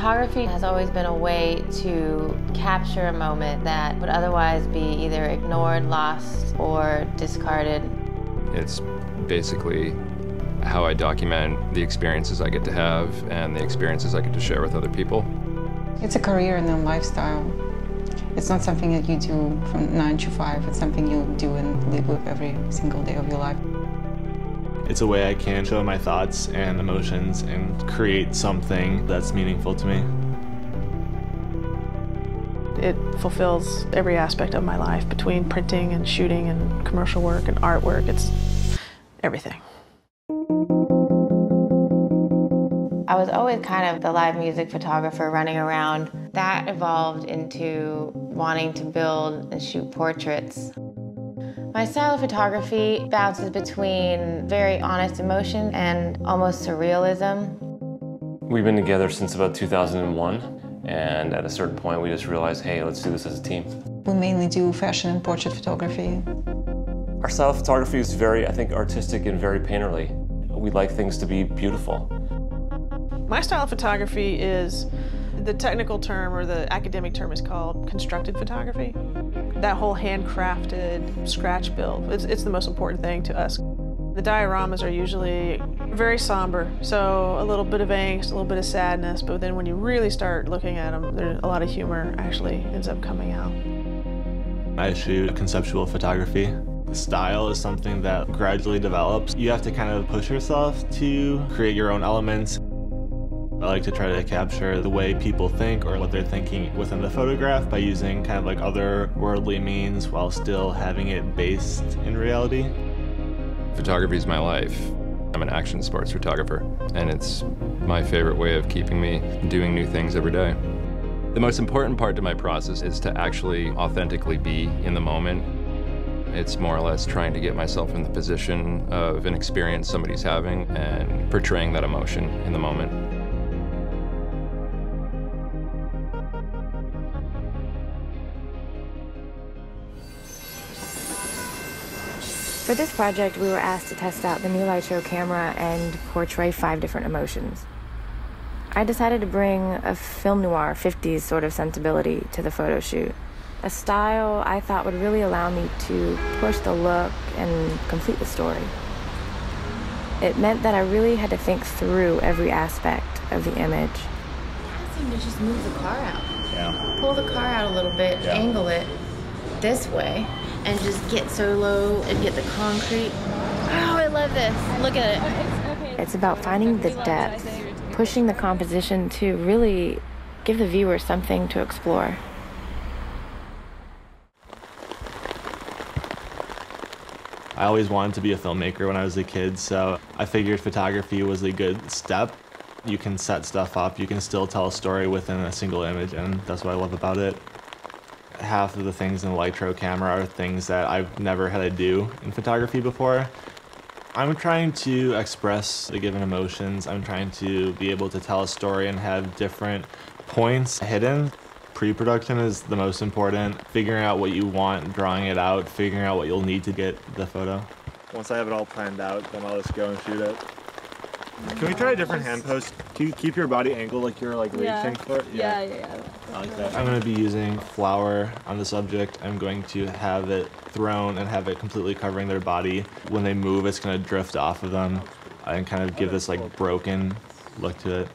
Photography has always been a way to capture a moment that would otherwise be either ignored, lost, or discarded. It's basically how I document the experiences I get to have and the experiences I get to share with other people. It's a career and a lifestyle. It's not something that you do from 9 to 5. It's something you do and live with every single day of your life. It's a way I can show my thoughts and emotions and create something that's meaningful to me. It fulfills every aspect of my life between printing and shooting and commercial work and artwork. It's everything. I was always kind of the live music photographer running around. That evolved into wanting to build and shoot portraits. My style of photography bounces between very honest emotion and almost surrealism. We've been together since about 2001, and at a certain point we just realized, hey, let's do this as a team. We mainly do fashion and portrait photography. Our style of photography is very, I think, artistic and very painterly. We like things to be beautiful. My style of photography is, the technical term or the academic term is called constructed photography. That whole handcrafted, scratch build, it's, it's the most important thing to us. The dioramas are usually very somber, so a little bit of angst, a little bit of sadness, but then when you really start looking at them, a lot of humor actually ends up coming out. I shoot conceptual photography. Style is something that gradually develops. You have to kind of push yourself to create your own elements. I like to try to capture the way people think or what they're thinking within the photograph by using kind of like other worldly means while still having it based in reality. Photography is my life. I'm an action sports photographer, and it's my favorite way of keeping me doing new things every day. The most important part to my process is to actually authentically be in the moment. It's more or less trying to get myself in the position of an experience somebody's having and portraying that emotion in the moment. For this project, we were asked to test out the new Lytro camera and portray five different emotions. I decided to bring a film noir 50s sort of sensibility to the photo shoot. A style I thought would really allow me to push the look and complete the story. It meant that I really had to think through every aspect of the image. I seem to just move the car out. Yeah. Pull the car out a little bit, Yeah. angle it this way, and just get so low and get the concrete. Oh, I love this. Look at it. It's about finding the depth, pushing the composition to really give the viewer something to explore. I always wanted to be a filmmaker when I was a kid, so I figured photography was a good step. You can set stuff up, you can still tell a story within a single image, and that's what I love about it. Half of the things in the Lytro camera are things that I've never had to do in photography before. I'm trying to express the given emotions. I'm trying to be able to tell a story and have different points hidden. Pre-production is the most important. Figuring out what you want, drawing it out, figuring out what you'll need to get the photo. Once I have it all planned out, then I'll just go and shoot it. Can we try a different hand pose? Can you keep your body angled like you're like reaching for it? yeah, yeah. yeah. I like that. I'm going to be using flour on the subject. I'm going to have it thrown and have it completely covering their body. When they move, it's going to drift off of them and kind of give this like broken look to it.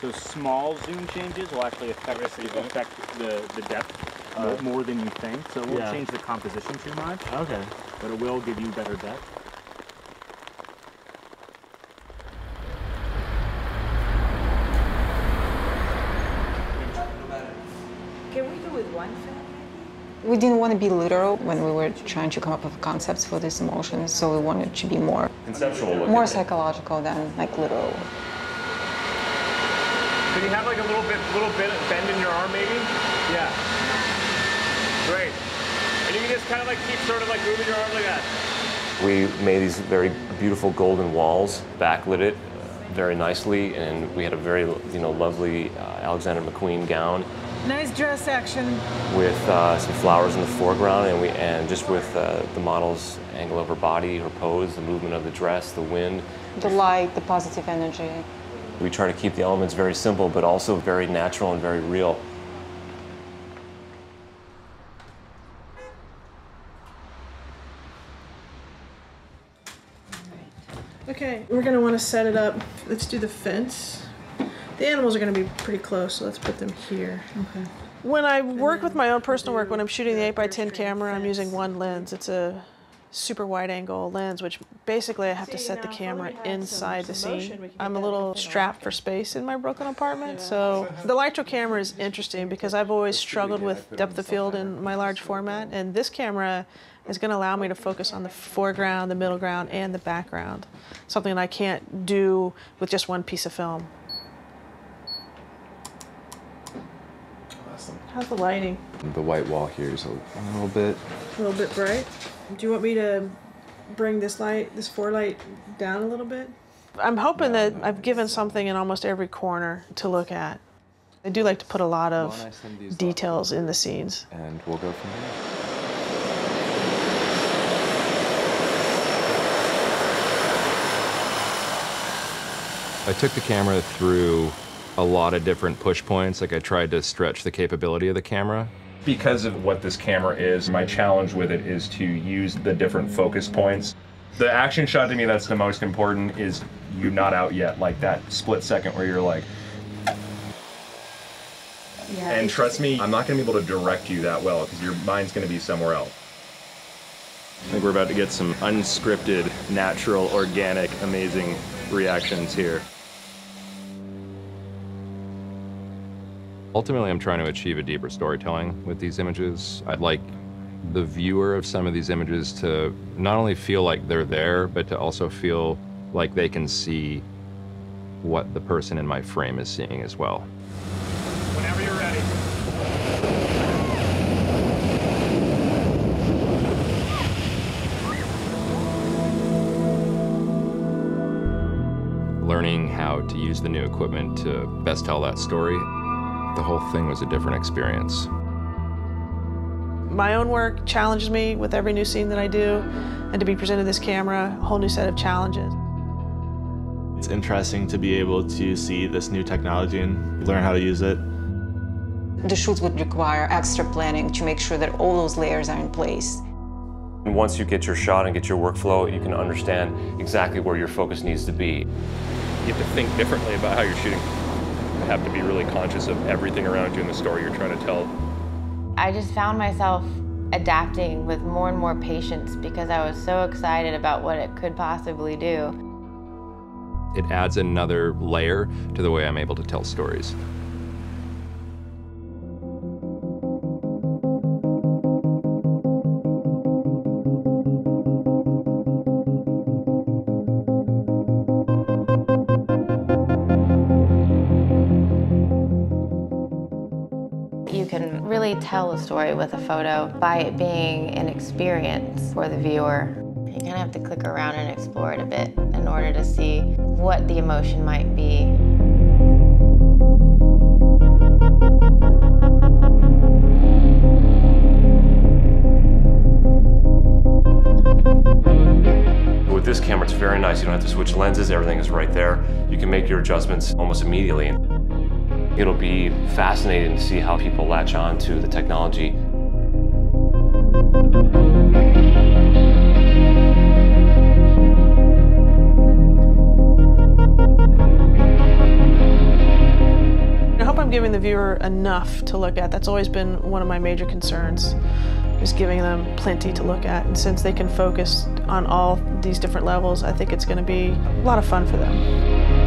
So small zoom changes will actually affect, affect the, the depth more, more than you think. So it won't Yeah. change the composition too much, Okay. but it will give you better depth. We didn't want to be literal when we were trying to come up with concepts for these emotions, so we wanted to be more Conceptual more at it. psychological than like literal. Can you have like a little bit, little bit of bend in your arm maybe? Yeah. Great. And you can just kind of like keep sort of like moving your arm like that. We made these very beautiful golden walls, backlit it uh, very nicely, and we had a very, you know, lovely uh, Alexander McQueen gown Nice dress action. with uh, some flowers in the foreground, and we and just with uh, the model's angle of her body, her pose, the movement of the dress, the wind. The light, the positive energy. We try to keep the elements very simple, but also very natural and very real. Okay, we're gonna want to set it up. Let's do the fence. The animals are gonna be pretty close, so let's put them here. Okay. When I work with my own personal work, when I'm shooting the 8x10 camera, I'm using one lens. It's a super wide angle lens, which basically I have to set the camera inside the scene. I'm a little strapped for space in my Brooklyn apartment, so the Lytro camera is interesting because I've always struggled with depth of field in my large format, and this camera is going to allow me to focus on the foreground, the middle ground, and the background, something I can't do with just one piece of film. How's the lighting? The white wall here is a, a little bit. A little bit bright. Do you want me to bring this light, this four light, down a little bit? I'm hoping that I've given something in almost every corner to look at. I do like to put a lot of Well, I send these details in the scenes. And we'll go from there. I took the camera through a lot of different push points. Like I tried to stretch the capability of the camera. Because of what this camera is, my challenge with it is to use the different focus points. The action shot to me that's the most important is you not out yet, like that split second where you're like, and trust me, I'm not going to be able to direct you that well because your mind's going to be somewhere else. I think we're about to get some unscripted, natural, organic, amazing reactions here. Ultimately, I'm trying to achieve a deeper storytelling with these images. I'd like the viewer of some of these images to not only feel like they're there, but to also feel like they can see what the person in my frame is seeing as well. Whenever you're ready. Learning how to use the new equipment to best tell that story, the whole thing was a different experience. My own work challenges me with every new scene that I do, and to be presented this camera, a whole new set of challenges. It's interesting to be able to see this new technology and learn how to use it. The shoots would require extra planning to make sure that all those layers are in place. And once you get your shot and get your workflow, you can understand exactly where your focus needs to be. You have to think differently about how you're shooting. Have to be really conscious of everything around you in the story you're trying to tell. I just found myself adapting with more and more patience because I was so excited about what it could possibly do. It adds another layer to the way I'm able to tell stories. Tell a story with a photo by it being an experience for the viewer. You kind of have to click around and explore it a bit in order to see what the emotion might be. With this camera, it's very nice. You don't have to switch lenses. Everything is right there. You can make your adjustments almost immediately. It'll be fascinating to see how people latch on to the technology. I hope I'm giving the viewer enough to look at. That's always been one of my major concerns, is giving them plenty to look at. And since they can focus on all these different levels, I think it's going to be a lot of fun for them.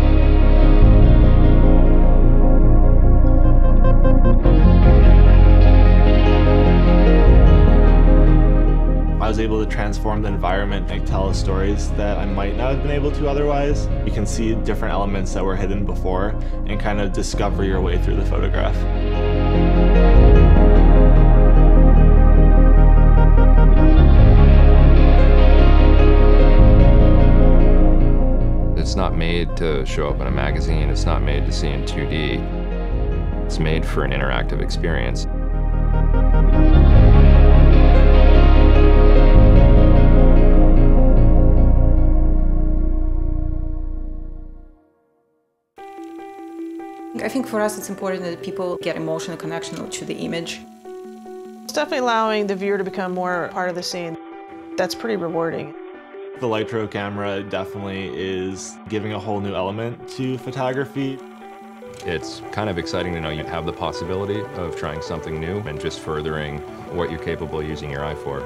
Was able to transform the environment and tell stories that I might not have been able to otherwise. You can see different elements that were hidden before and kind of discover your way through the photograph. It's not made to show up in a magazine, it's not made to see in 2D. It's made for an interactive experience. Think for us it's important that people get emotional connection to the image. It's definitely allowing the viewer to become more part of the scene. That's pretty rewarding. The Lytro camera definitely is giving a whole new element to photography. It's kind of exciting to know you have the possibility of trying something new and just furthering what you're capable of using your eye for.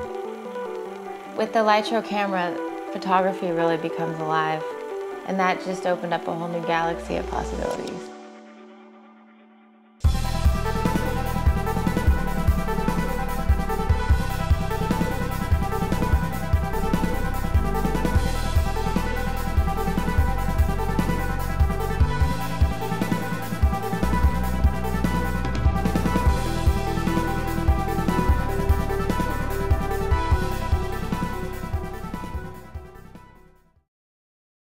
With the Lytro camera, photography really becomes alive. And that just opened up a whole new galaxy of possibilities.